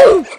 Oh!